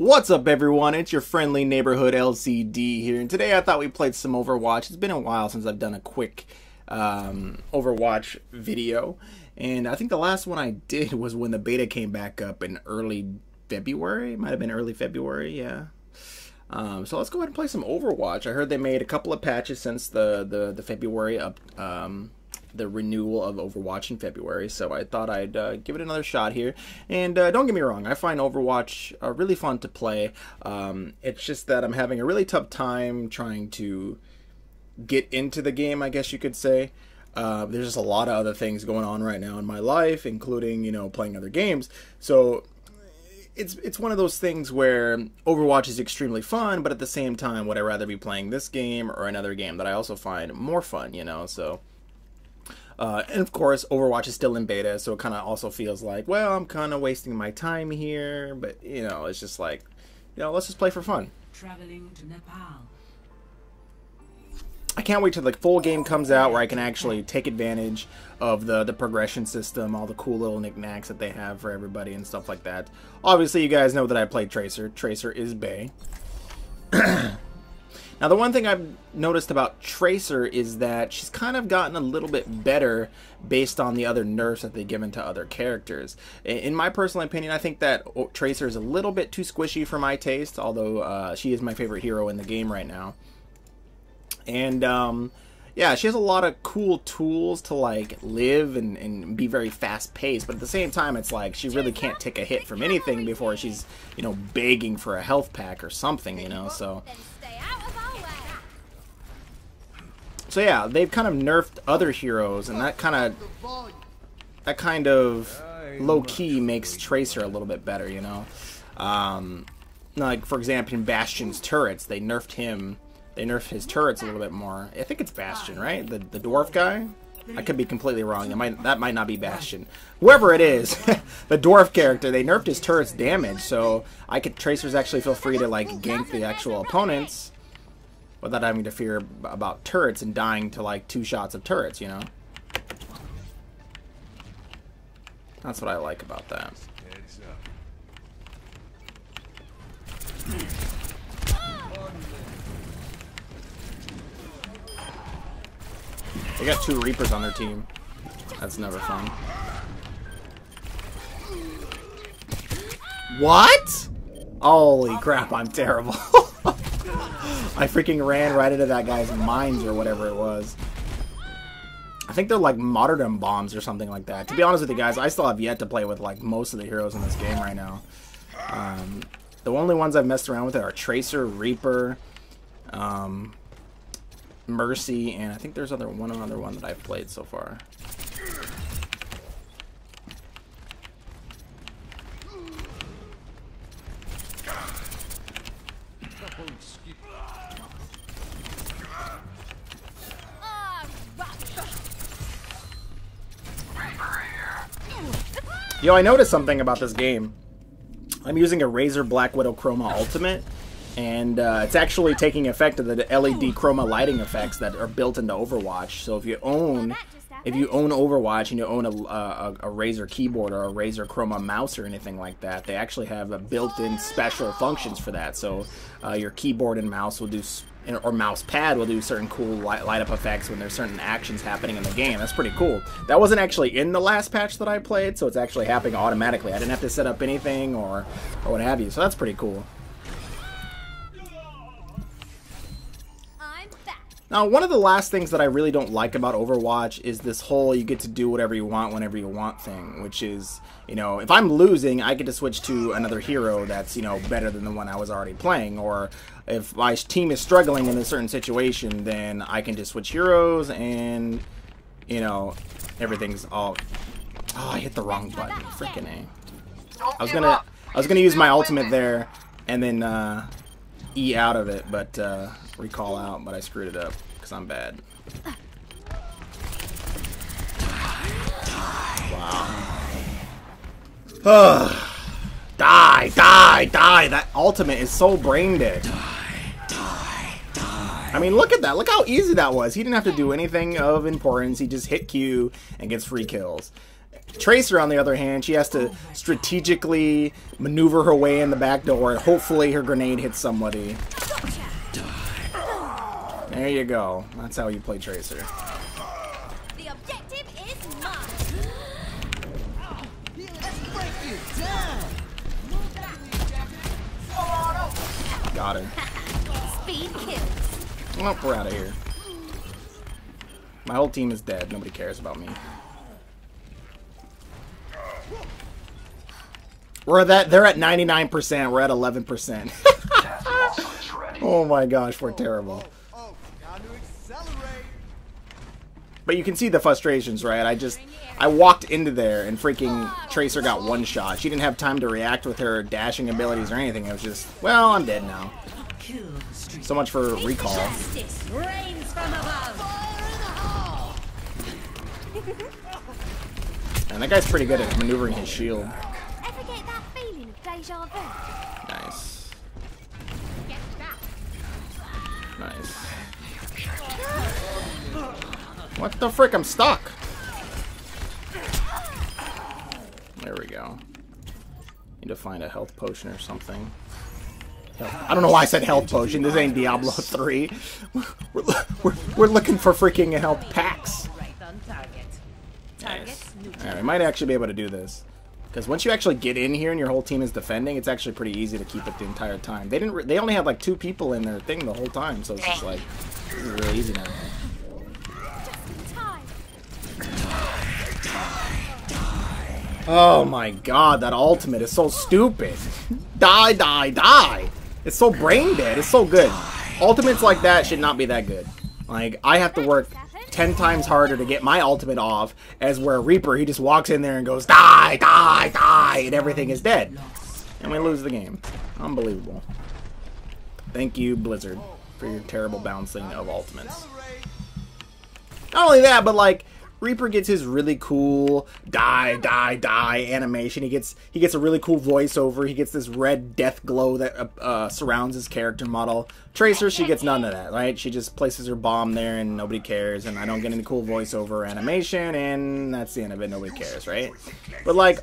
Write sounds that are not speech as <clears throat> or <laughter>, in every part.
What's up everyone, it's your friendly neighborhood LCD here, and today I thought we played some Overwatch. It's been a while since I've done a quick um, Overwatch video, and I think the last one I did was when the beta came back up in early February, might have been early February, yeah. Um, so let's go ahead and play some Overwatch. I heard they made a couple of patches since the, the, the February up, um, the renewal of Overwatch in February, so I thought I'd uh, give it another shot here. And uh, don't get me wrong, I find Overwatch uh, really fun to play. Um, it's just that I'm having a really tough time trying to get into the game, I guess you could say. Uh, there's just a lot of other things going on right now in my life, including you know playing other games. So it's it's one of those things where Overwatch is extremely fun, but at the same time, would I rather be playing this game or another game that I also find more fun? You know, so uh, and of course, Overwatch is still in beta, so it kind of also feels like, well, I'm kind of wasting my time here. But you know, it's just like, you know, let's just play for fun. Traveling to Nepal. I can't wait till the full game comes out where I can actually take advantage of the the progression system, all the cool little knickknacks that they have for everybody and stuff like that. Obviously, you guys know that I play Tracer. Tracer is Bay. <clears throat> Now, the one thing I've noticed about Tracer is that she's kind of gotten a little bit better based on the other nerfs that they've given to other characters. In my personal opinion, I think that Tracer is a little bit too squishy for my taste, although uh, she is my favorite hero in the game right now. And, um, yeah, she has a lot of cool tools to like live and, and be very fast paced, but at the same time, it's like she really can't take a hit from anything before she's, you know, begging for a health pack or something, you know, so So yeah, they've kind of nerfed other heroes, and that kind of that kind of low key makes Tracer a little bit better, you know. Um, like for example, in Bastion's turrets, they nerfed him. They nerfed his turrets a little bit more. I think it's Bastion, right? The the dwarf guy. I could be completely wrong. That might that might not be Bastion. Whoever it is, <laughs> the dwarf character, they nerfed his turret's damage, so I could Tracers actually feel free to like gank the actual opponents without having to fear about turrets and dying to like two shots of turrets, you know? That's what I like about that. They got two Reapers on their team. That's never fun. What? Holy crap, I'm terrible. <laughs> I freaking ran right into that guy's mines or whatever it was. I think they're like martyrdom bombs or something like that. To be honest with you guys, I still have yet to play with like most of the heroes in this game right now. Um, the only ones I've messed around with are Tracer, Reaper, um, Mercy, and I think there's other one other one that I've played so far. Yo, I noticed something about this game. I'm using a Razer Black Widow Chroma Ultimate, and uh, it's actually taking effect of the LED chroma lighting effects that are built into Overwatch. So if you own if you own Overwatch and you own a, a, a Razer keyboard or a Razer Chroma mouse or anything like that, they actually have a built-in special functions for that. So uh, your keyboard and mouse will do or mouse pad will do certain cool light, light up effects when there's certain actions happening in the game. That's pretty cool. That wasn't actually in the last patch that I played, so it's actually happening automatically. I didn't have to set up anything or, or what have you, so that's pretty cool. Now, one of the last things that I really don't like about Overwatch is this whole you get to do whatever you want whenever you want thing, which is, you know, if I'm losing, I get to switch to another hero that's, you know, better than the one I was already playing, or if my team is struggling in a certain situation, then I can just switch heroes and, you know, everything's all... Oh, I hit the wrong button. Freaking A. I was gonna, I was gonna use my ultimate there and then, uh, E out of it, but, uh, recall out, but I screwed it up because I'm bad. Wow. die, die, die! That ultimate is so brain dead. I mean, look at that. Look how easy that was. He didn't have to do anything of importance. He just hit Q and gets free kills. Tracer, on the other hand, she has to strategically maneuver her way in the back door, and hopefully her grenade hits somebody. There you go. That's how you play Tracer. The objective is mine. Got her. Speed kills. Well, we're out of here. My whole team is dead. Nobody cares about me. We're at that. They're at 99%. We're at 11%. <laughs> oh my gosh, we're terrible. But you can see the frustrations, right? I just I walked into there and freaking Tracer got one shot. She didn't have time to react with her dashing abilities or anything. It was just, well, I'm dead now. So much for recall. And that guy's pretty good at maneuvering his shield. Ever get that feeling of deja vu? Nice. Nice. What the frick? I'm stuck. There we go. Need to find a health potion or something. I don't know why I said health potion. This ain't Diablo 3. We're, we're, we're looking for freaking health packs. Right. Nice. Alright, we might actually be able to do this. Because once you actually get in here and your whole team is defending, it's actually pretty easy to keep it the entire time. They didn't. They only had like two people in their thing the whole time, so it's just like this is really easy now. Oh my god, that ultimate is so stupid. die, die, die. It's so brain dead. It's so good. Ultimates like that should not be that good. Like I have to work ten times harder to get my ultimate off, as where Reaper he just walks in there and goes die, die, die, and everything is dead, and we lose the game. Unbelievable. Thank you, Blizzard, for your terrible bouncing of ultimates. Not only that, but like Reaper gets his really cool die, die, die animation. He gets he gets a really cool voiceover. He gets this red death glow that uh, uh, surrounds his character model. Tracer, she gets none of that, right? She just places her bomb there and nobody cares. And I don't get any cool voiceover animation, and that's the end of it. Nobody cares, right? But like,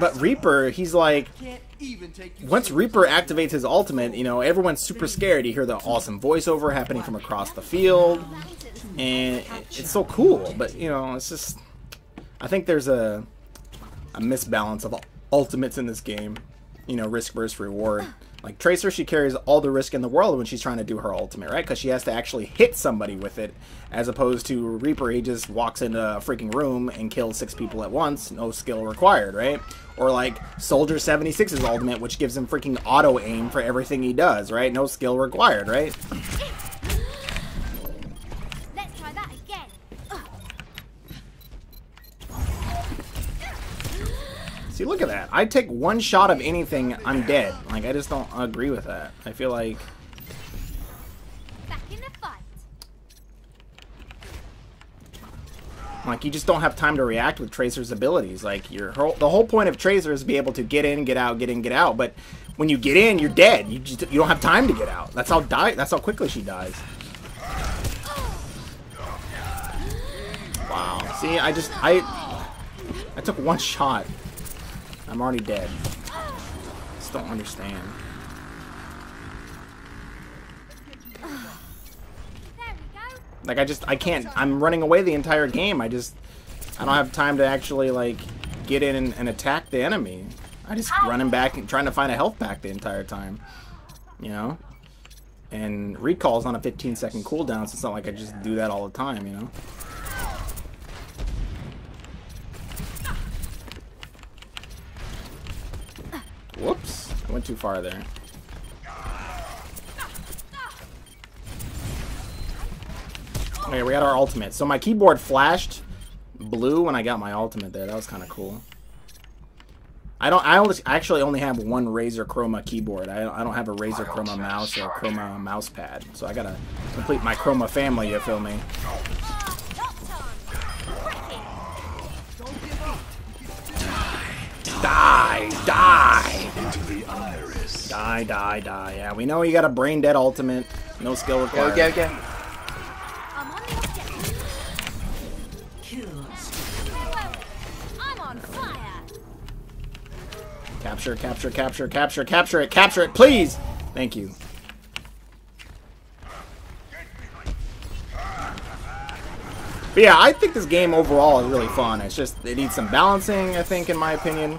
but Reaper, he's like Can't even take you once Reaper activates his ultimate, you know, everyone's super scared. You hear the awesome voiceover happening from across the field, and it's so cool. But you know, it's just, I think there's a a misbalance of ultimates in this game. You know, risk versus reward. Like Tracer, she carries all the risk in the world when she's trying to do her ultimate, right? Because she has to actually hit somebody with it, as opposed to Reaper, he just walks into a freaking room and kills six people at once, no skill required, right? Or like Soldier 76's ultimate, which gives him freaking auto aim for everything he does, right? No skill required, right? Look at that. I take one shot of anything, I'm dead. Like, I just don't agree with that. I feel like Back in the fight. Like you just don't have time to react with Tracer's abilities. Like your whole, the whole point of Tracer is to be able to get in, get out, get in, get out. But when you get in, you're dead. You just you don't have time to get out. That's how die. That's how quickly she dies. Wow. See, I just I I took one shot. I'm already dead. Just don't understand. Like I just I can't. I'm running away the entire game. I just I don't have time to actually like get in and, and attack the enemy. I just running back and trying to find a health pack the entire time. You know. And recall's on a 15 second cooldown, so it's not like I just do that all the time. You know. Whoops! I went too far there. Okay, we got our ultimate. So my keyboard flashed blue when I got my ultimate there. That was kind of cool. I don't. I only, actually only have one Razer Chroma keyboard. I, I don't have a Razer Chroma mouse or a Chroma mouse pad. So I gotta complete my Chroma family. You feel me? Die! Die! Die, die, die. Yeah, we know you got a brain dead ultimate. No skill required. Okay, okay. Capture, capture, capture, capture, capture it, capture it, please! Thank you. But yeah, I think this game overall is really fun. It's just, it needs some balancing, I think, in my opinion.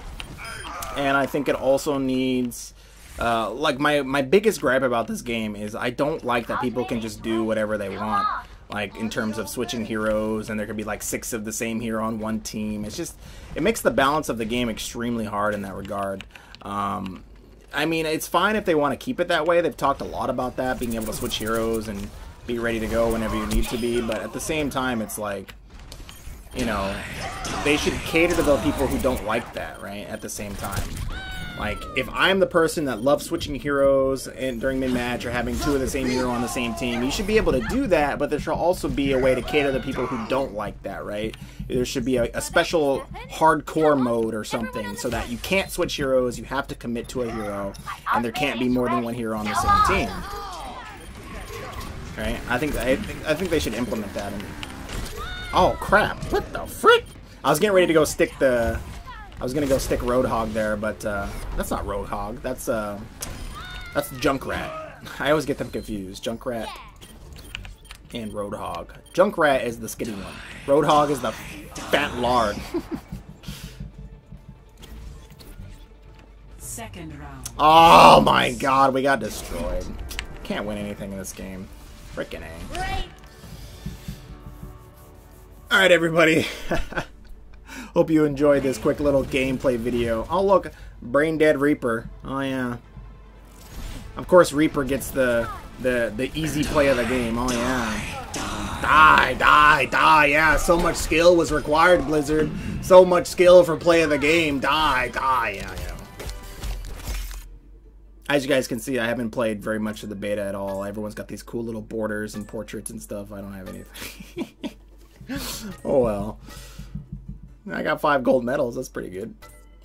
And I think it also needs... Uh, like, my, my biggest gripe about this game is I don't like that people can just do whatever they want. Like, in terms of switching heroes, and there could be, like, six of the same hero on one team. It's just... It makes the balance of the game extremely hard in that regard. Um, I mean, it's fine if they want to keep it that way. They've talked a lot about that, being able to switch heroes and be ready to go whenever you need to be, but at the same time, it's like, you know, they should cater to the people who don't like that, right? At the same time. Like, if I'm the person that loves switching heroes and during mid-match or having two of the same hero on the same team, you should be able to do that, but there should also be a way to cater to the people who don't like that, right? There should be a, a special hardcore mode or something so that you can't switch heroes, you have to commit to a hero, and there can't be more than one hero on the same team. Right? I think I think, I think they should implement that. And... Oh crap! What the frick? I was getting ready to go stick the. I was gonna go stick Roadhog there, but uh, that's not Roadhog. That's uh, that's Junkrat. <laughs> I always get them confused. Junkrat and Roadhog. Junkrat is the skinny one. Roadhog is the fat lard. <laughs> Second round. oh my god, we got destroyed. Can't win anything in this game. Frickin' A. Alright, everybody. <laughs> Hope you enjoyed this quick little gameplay video. Oh, look. Brain Dead Reaper. Oh, yeah. Of course, Reaper gets the, the, the easy play of the game. Oh, yeah. Die, die, die. Yeah, so much skill was required, Blizzard. So much skill for play of the game. Die, die. Yeah, yeah as you guys can see, I haven't played very much of the beta at all. Everyone's got these cool little borders and portraits and stuff. I don't have anything. <laughs> oh well. I got five gold medals. That's pretty good.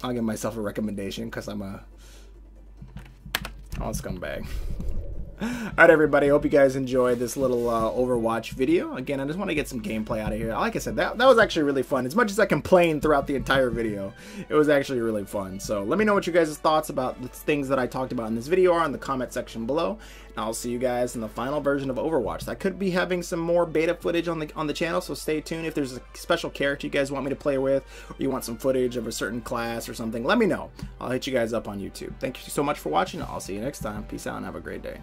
I'll give myself a recommendation because I'm a... Scumbag. <laughs> Alright everybody, hope you guys enjoyed this little uh, Overwatch video. Again, I just want to get some gameplay out of here. Like I said, that, that was actually really fun. As much as I complained throughout the entire video, it was actually really fun. So let me know what you guys' thoughts about the things that I talked about in this video are in the comment section below. I'll see you guys in the final version of Overwatch. I could be having some more beta footage on the on the channel, so stay tuned. If there's a special character you guys want me to play with, or you want some footage of a certain class or something, let me know. I'll hit you guys up on YouTube. Thank you so much for watching. I'll see you next time. Peace out and have a great day.